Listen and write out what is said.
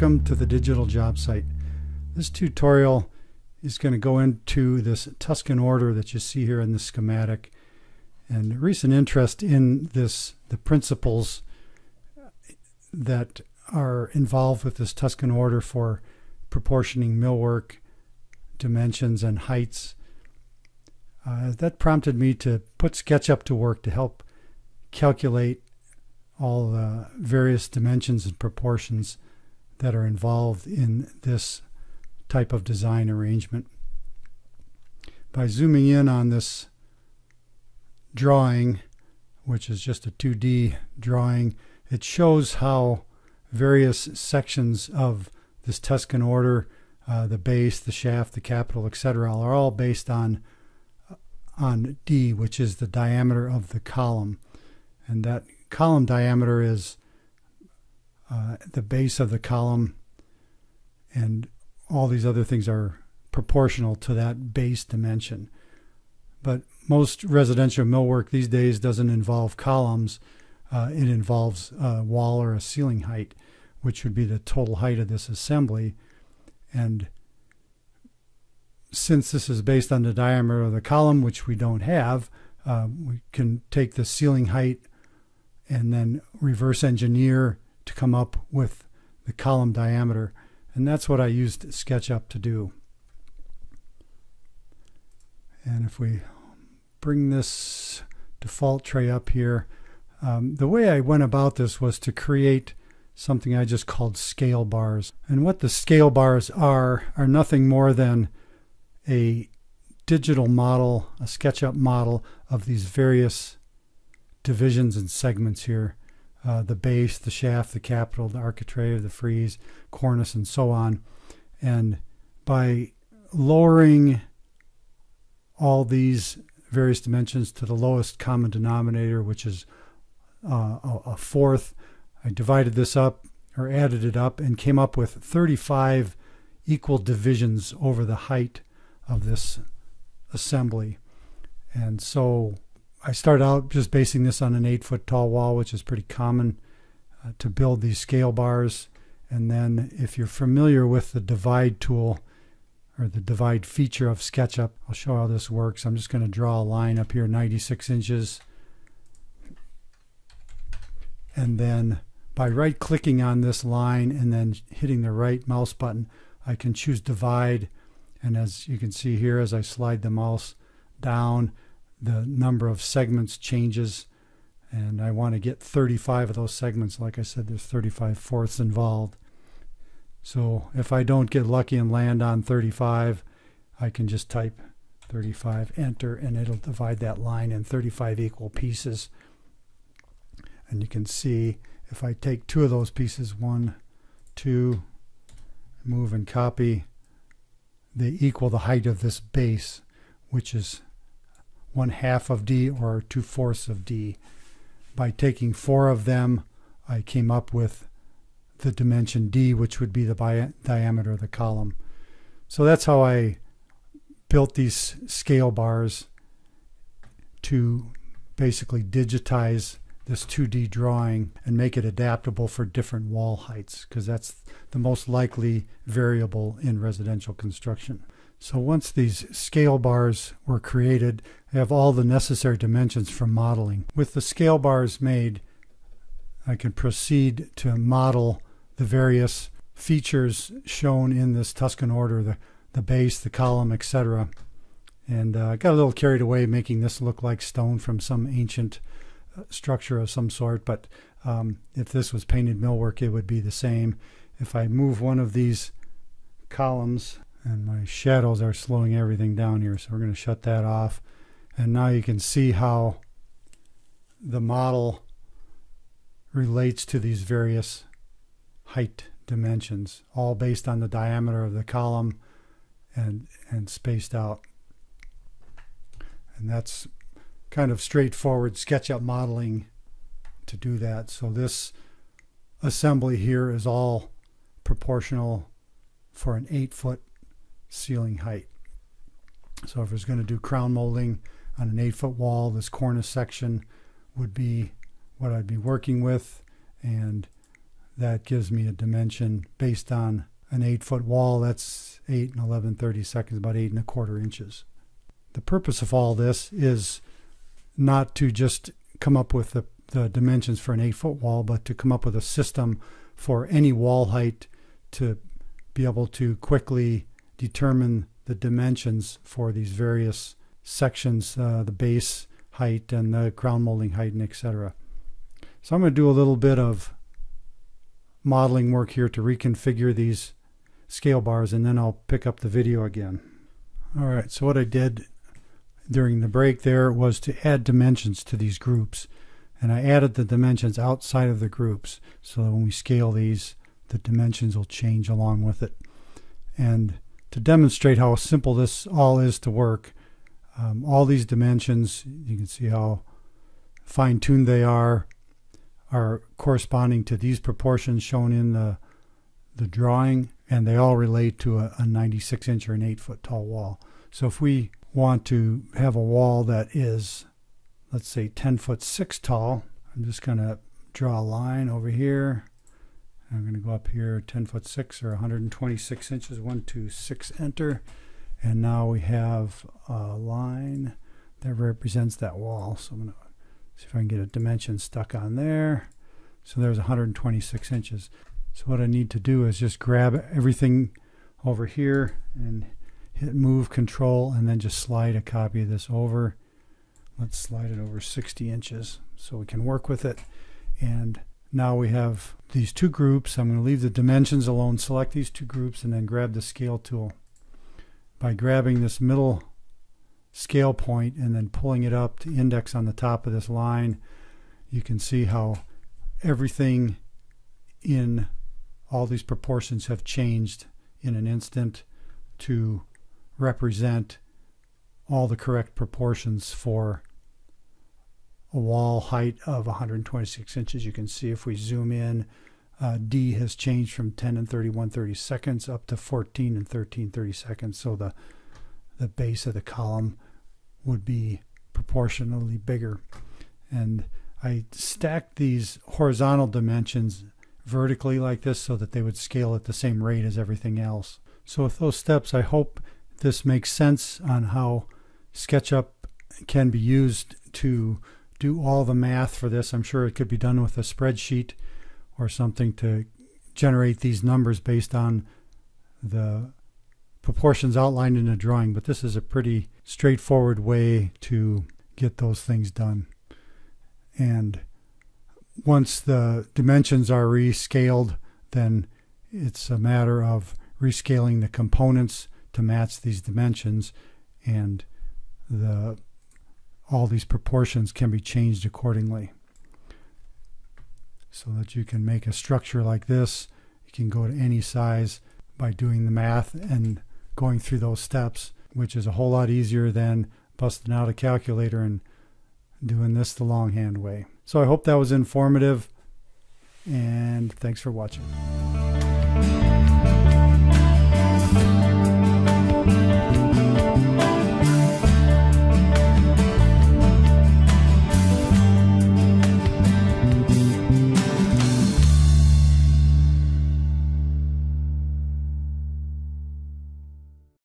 Welcome to the Digital Jobsite. This tutorial is going to go into this Tuscan order that you see here in the schematic. And recent interest in this, the principles that are involved with this Tuscan order for proportioning millwork, dimensions, and heights. Uh, that prompted me to put SketchUp to work to help calculate all the various dimensions and proportions that are involved in this type of design arrangement. By zooming in on this drawing, which is just a 2D drawing, it shows how various sections of this Tuscan order, uh, the base, the shaft, the capital, etc., are all based on on D, which is the diameter of the column. And that column diameter is uh, the base of the column and all these other things are proportional to that base dimension. But most residential millwork these days doesn't involve columns. Uh, it involves a wall or a ceiling height, which would be the total height of this assembly. And since this is based on the diameter of the column, which we don't have, uh, we can take the ceiling height and then reverse engineer to come up with the column diameter. And that's what I used SketchUp to do. And if we bring this default tray up here, um, the way I went about this was to create something I just called scale bars. And what the scale bars are, are nothing more than a digital model, a SketchUp model of these various divisions and segments here uh, the base, the shaft, the capital, the architrave, the frieze, cornice, and so on. And by lowering all these various dimensions to the lowest common denominator, which is uh, a fourth, I divided this up or added it up and came up with 35 equal divisions over the height of this assembly. And so I started out just basing this on an eight foot tall wall, which is pretty common uh, to build these scale bars. And then if you're familiar with the divide tool or the divide feature of SketchUp, I'll show how this works. I'm just going to draw a line up here 96 inches. And then by right clicking on this line and then hitting the right mouse button, I can choose divide. And as you can see here, as I slide the mouse down, the number of segments changes and I want to get 35 of those segments. Like I said, there's 35 fourths involved. So if I don't get lucky and land on 35, I can just type 35, enter, and it'll divide that line in 35 equal pieces. And you can see if I take two of those pieces, one, two, move and copy, they equal the height of this base, which is one half of D or two fourths of D. By taking four of them, I came up with the dimension D, which would be the diameter of the column. So that's how I built these scale bars to basically digitize this 2D drawing and make it adaptable for different wall heights because that's the most likely variable in residential construction. So once these scale bars were created, I have all the necessary dimensions for modeling. With the scale bars made, I can proceed to model the various features shown in this Tuscan order, the, the base, the column, etc. And uh, I got a little carried away making this look like stone from some ancient uh, structure of some sort, but um, if this was painted millwork, it would be the same. If I move one of these columns and my shadows are slowing everything down here so we're going to shut that off. And now you can see how the model relates to these various height dimensions all based on the diameter of the column and and spaced out. And that's kind of straightforward SketchUp modeling to do that. So this assembly here is all proportional for an eight foot ceiling height. So if I was going to do crown molding on an eight foot wall, this cornice section would be what I'd be working with. And that gives me a dimension based on an 8 foot wall. That's 8 and 11 30 seconds, about 8 and a quarter inches. The purpose of all this is not to just come up with the, the dimensions for an 8 foot wall, but to come up with a system for any wall height to be able to quickly determine the dimensions for these various sections, uh, the base height and the crown molding height and etc. So I'm going to do a little bit of modeling work here to reconfigure these scale bars and then I'll pick up the video again. Alright, so what I did during the break there was to add dimensions to these groups and I added the dimensions outside of the groups so that when we scale these the dimensions will change along with it. And to demonstrate how simple this all is to work, um, all these dimensions, you can see how fine-tuned they are, are corresponding to these proportions shown in the, the drawing, and they all relate to a, a 96 inch or an 8 foot tall wall. So if we want to have a wall that is, let's say 10 foot 6 tall, I'm just going to draw a line over here I'm going to go up here 10 foot 6 or 126 inches 1 2 6 enter. And now we have a line that represents that wall. So I'm going to see if I can get a dimension stuck on there. So there's 126 inches. So what I need to do is just grab everything over here and hit move control and then just slide a copy of this over. Let's slide it over 60 inches so we can work with it. And now we have these two groups. I'm going to leave the dimensions alone, select these two groups, and then grab the scale tool. By grabbing this middle scale point and then pulling it up to index on the top of this line, you can see how everything in all these proportions have changed in an instant to represent all the correct proportions for a wall height of 126 inches. You can see if we zoom in, uh, D has changed from 10 and 31 30 seconds up to 14 and 13 30 seconds. So the, the base of the column would be proportionally bigger. And I stacked these horizontal dimensions vertically like this so that they would scale at the same rate as everything else. So with those steps, I hope this makes sense on how SketchUp can be used to do all the math for this. I'm sure it could be done with a spreadsheet or something to generate these numbers based on the proportions outlined in a drawing. But this is a pretty straightforward way to get those things done. And once the dimensions are rescaled, then it's a matter of rescaling the components to match these dimensions and the all these proportions can be changed accordingly. So that you can make a structure like this. You can go to any size by doing the math and going through those steps, which is a whole lot easier than busting out a calculator and doing this the longhand way. So I hope that was informative and thanks for watching.